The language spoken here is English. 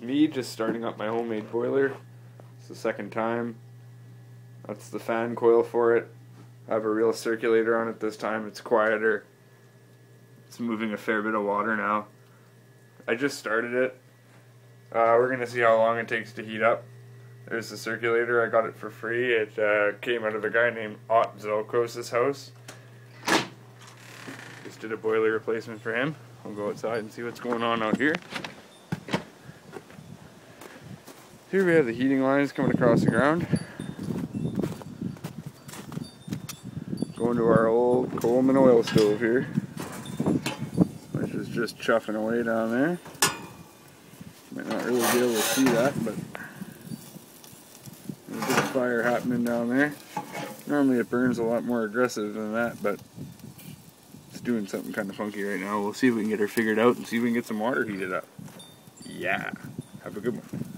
me just starting up my homemade boiler. It's the second time. That's the fan coil for it. I have a real circulator on it this time. It's quieter. It's moving a fair bit of water now. I just started it. Uh, we're gonna see how long it takes to heat up. There's the circulator. I got it for free. It uh, came out of a guy named Ott Zelkos' house. Just did a boiler replacement for him. I'll go outside and see what's going on out here. Here we have the heating lines coming across the ground. Going to our old Coleman oil stove here. Which is just chuffing away down there. Might not really be able to see that, but there's a fire happening down there. Normally it burns a lot more aggressive than that, but it's doing something kind of funky right now. We'll see if we can get her figured out and see if we can get some water heated up. Yeah. Have a good one.